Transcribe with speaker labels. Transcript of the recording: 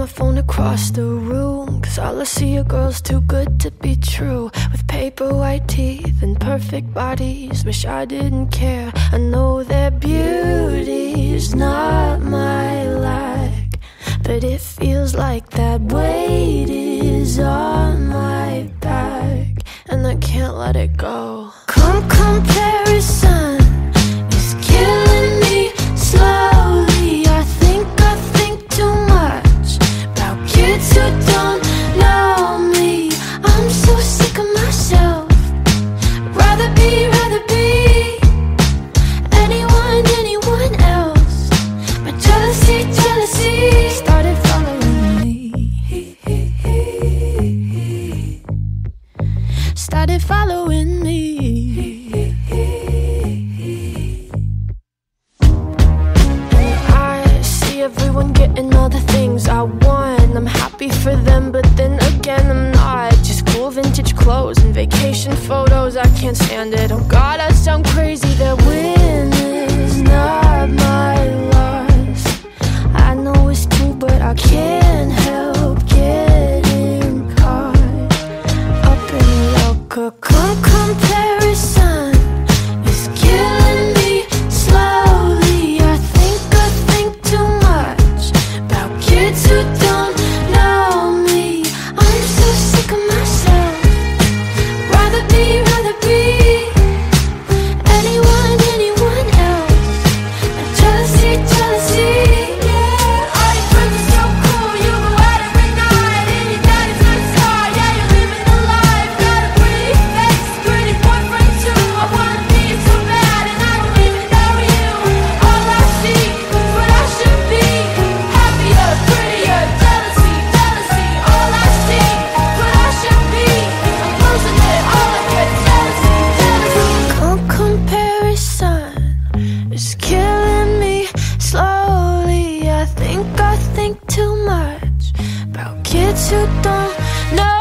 Speaker 1: across the room. Cause all I see are girls too good to be true. With paper white teeth and perfect bodies. Wish I didn't care. I know their beauty's not my lack. But it feels like that weight is on my back. And I can't let it go. everyone getting all the things I want. I'm happy for them, but then again, I'm not. Just cool vintage clothes and vacation photos, I can't stand it. Oh god, I sound crazy. That win is not my loss. I know it's true, but I can't help getting caught up in your Come compare. I think too much about kids who don't know